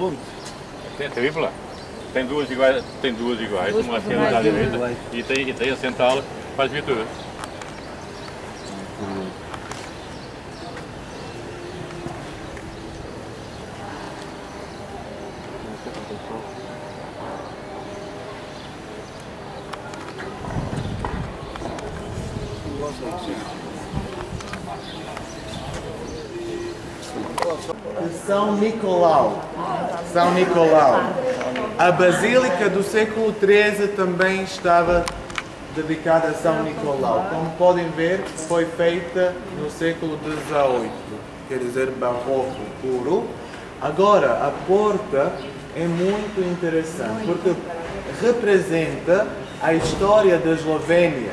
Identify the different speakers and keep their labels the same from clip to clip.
Speaker 1: ponte.
Speaker 2: Tem a tripla. Tem duas iguais, tem duas iguais, uma esquerda e outra à direita. E tem, e tem a central para as viaturas.
Speaker 3: São Nicolau. São Nicolau. A Basílica do século XIII também estava dedicada a São Nicolau. Como podem ver, foi feita no século XVIII, quer dizer, barroco puro. Agora, a porta é muito interessante porque representa a história da Eslovénia,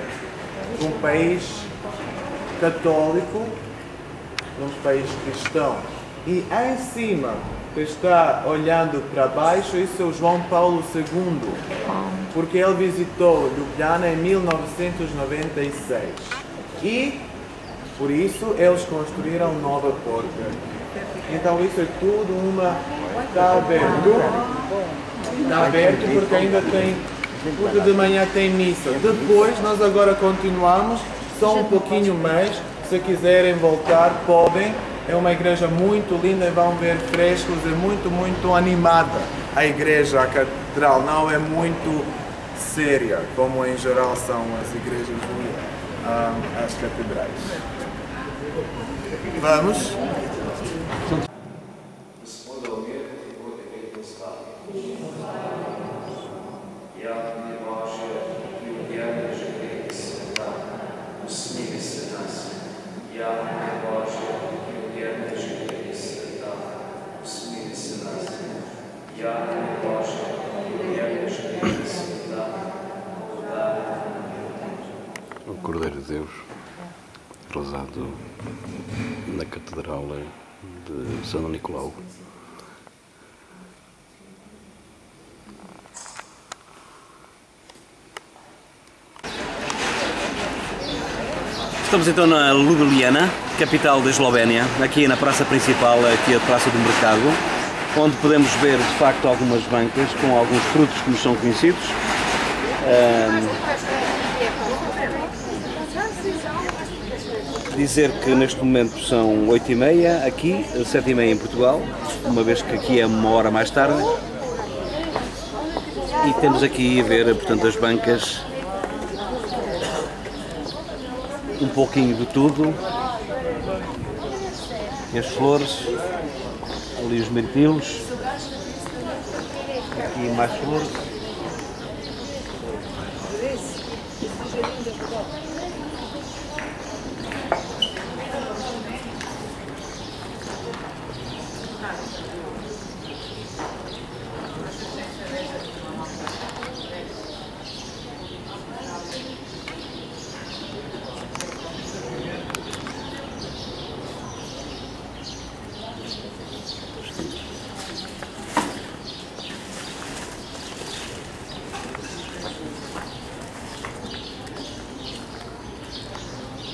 Speaker 3: um país católico, um país cristão. E em cima, está olhando para baixo, isso é o João Paulo II, porque ele visitou Ljubljana em 1996. E, por isso, eles construíram nova porta. Então isso é tudo uma... Está aberto. Está aberto porque ainda tem... Porque de manhã tem missa. Depois, nós agora continuamos, só um pouquinho mais. Se quiserem voltar, podem. É uma igreja muito linda e vão ver frescos, é muito, muito animada. A igreja, a catedral, não é muito séria, como em geral são as igrejas, um, as catedrais. Vamos?
Speaker 1: O Cordeiro de Deus, rezado na Catedral de São Nicolau. Estamos então na Ljubljana, capital da Eslovénia, aqui na praça principal, aqui a praça do mercado, onde podemos ver de facto algumas bancas com alguns frutos que nos são conhecidos. Ahm, dizer que neste momento são 8h30 aqui, 7h30 em Portugal, uma vez que aqui é uma hora mais tarde. E temos aqui a ver, portanto, as bancas, um pouquinho de tudo. E as flores, ali os mirtilos, aqui mais flores.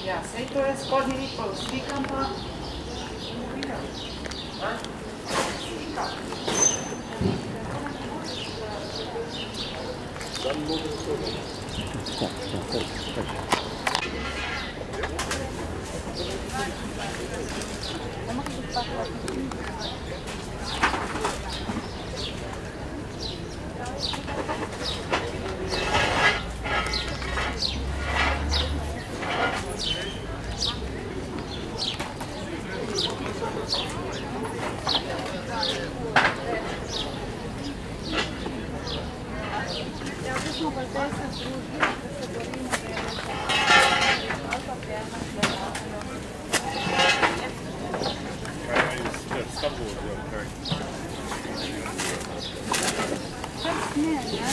Speaker 4: Ja, sej to je spodnji pol, slikam pa... Slikam.
Speaker 2: Sam mogu to. Da, da, da. Yeah.